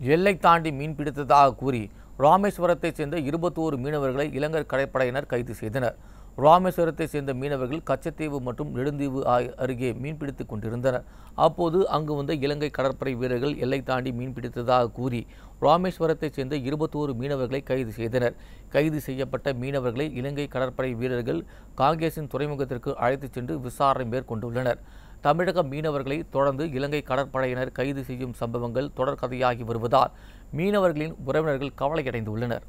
எல்லை தாண்டி மீன் பிடித்ததாக கூறி ராமேஸ்வரத்தைச் சேர்ந்த இருபத்தோரு மீனவர்களை இலங்கை கடற்படையினர் கைது செய்தனர். ராமேஸ்வரத்தைச் சேர்ந்த மீனவர்கள் கச்சத்தீவு மற்றும் நெடுந்தீவு அருகே மீன்பிடித்து கொண்டிருந்தனர். அப்போது அங்கு வந்த இலங்கை கடற்படை வீரர்கள் எல்லை தாண்டி மீன்பிடித்ததாக கூறி ராமேஸ்வரத்தைச் சேர்ந்த இருபத்தோரு மீனவர்களை கைது செய்தனர். கைது செய்யப்பட்ட மீனவர்களை இலங்கை கடற்படை வீரர்கள் காங்கேசன் துறைமுகத்திற்கு அழைத்துச் சென்று விசாரணை மேற்கொண்டுள்ளனர். தமிழக மீனவர்களை தொடர்ந்து இலங்கை கடற்படையினர் கைது செய்யும் சம்பவங்கள் தொடர்கதையாகி வருவதால் மீனவர்களின் உறவினர்கள் கவலையடைந்துள்ளனர்.